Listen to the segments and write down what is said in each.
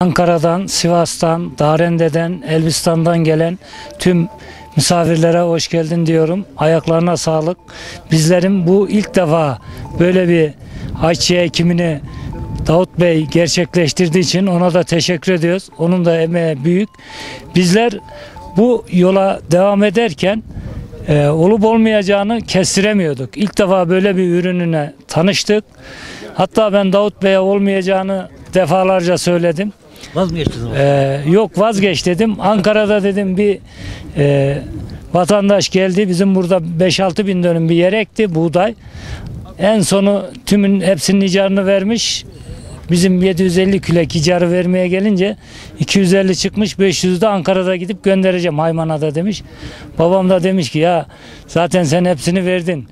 Ankara'dan, Sivas'tan, Darende'den, Elbistan'dan gelen tüm misafirlere hoş geldin diyorum. Ayaklarına sağlık. Bizlerin bu ilk defa böyle bir ayçiçeği ekimini Davut Bey gerçekleştirdiği için ona da teşekkür ediyoruz. Onun da emeği büyük. Bizler bu yola devam ederken e, olup olmayacağını kestiremiyorduk. İlk defa böyle bir ürününe tanıştık. Hatta ben Davut Bey'e olmayacağını defalarca söyledim. Vaz mı geçtiniz? Ee, yok vazgeç dedim. Ankara'da dedim bir e, vatandaş geldi. Bizim burada 5-6 bin dönüm bir yer ekti buğday. En sonu tümün hepsinin icarını vermiş. Bizim 750 külek icarı vermeye gelince 250 çıkmış 500 de Ankara'da gidip göndereceğim Haymana'da demiş. Babam da demiş ki ya zaten sen hepsini verdin.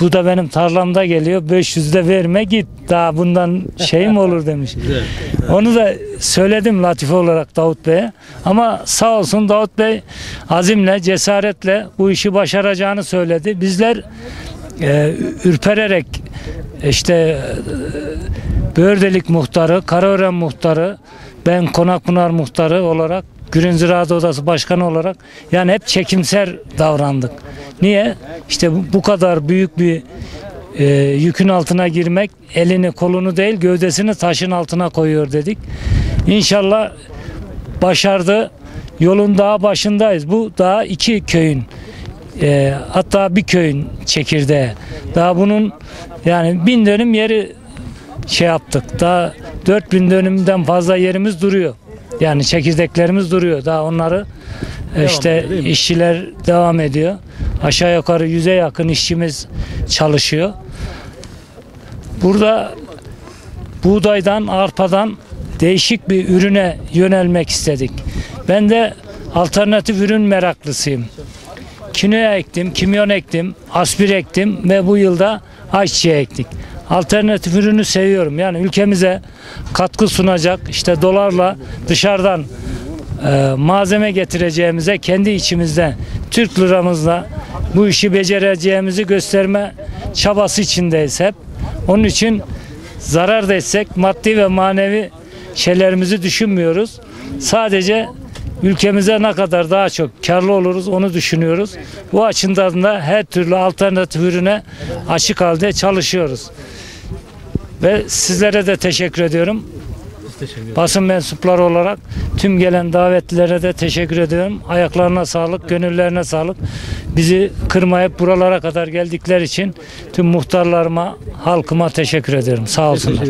Bu da benim tarlamda geliyor 500 de verme git daha bundan şey mi olur demiş. Onu da söyledim latife olarak Davut Bey'e. Ama sağ olsun Davut Bey azimle, cesaretle bu işi başaracağını söyledi. Bizler e, ürpererek işte e, Böğürdelik muhtarı, Karaören muhtarı, ben Konakpınar muhtarı olarak Gürün Ziraat Odası Başkanı olarak yani hep çekimser davrandık. Niye? İşte bu, kadar büyük bir e, yükün altına girmek elini kolunu değil gövdesini taşın altına koyuyor dedik. İnşallah başardı. Yolun daha başındayız. Bu daha iki köyün e, hatta bir köyün çekirdeği. Daha bunun yani bin dönüm yeri şey yaptık. Daha 4000 dönümden fazla yerimiz duruyor. Yani çekirdeklerimiz duruyor. Daha onları e, işte ediyor, işçiler devam ediyor. Aşağı yukarı yüze yakın işçimiz çalışıyor. Burada buğdaydan, arpadan değişik bir ürüne yönelmek istedik. Ben de alternatif ürün meraklısıyım. Kinoya ektim, kimyon ektim, aspir ektim ve bu yılda ayçiçeği ektik. Alternatif ürünü seviyorum. Yani ülkemize katkı sunacak işte dolarla dışarıdan e, malzeme getireceğimize kendi içimizde Türk liramızla bu işi becereceğimizi gösterme çabası içindeyiz hep. Onun için zarar da etsek maddi ve manevi şeylerimizi düşünmüyoruz. Sadece ülkemize ne kadar daha çok karlı oluruz onu düşünüyoruz. Bu açıdan da her türlü alternatif ürüne açık halde çalışıyoruz. Ve sizlere de teşekkür ediyorum. Basın mensupları olarak tüm gelen davetlilere de teşekkür ediyorum. Ayaklarına sağlık, gönüllerine sağlık. Bizi kırmayıp buralara kadar geldikleri için tüm muhtarlarıma, halkıma teşekkür ediyorum. Sağ olsunlar.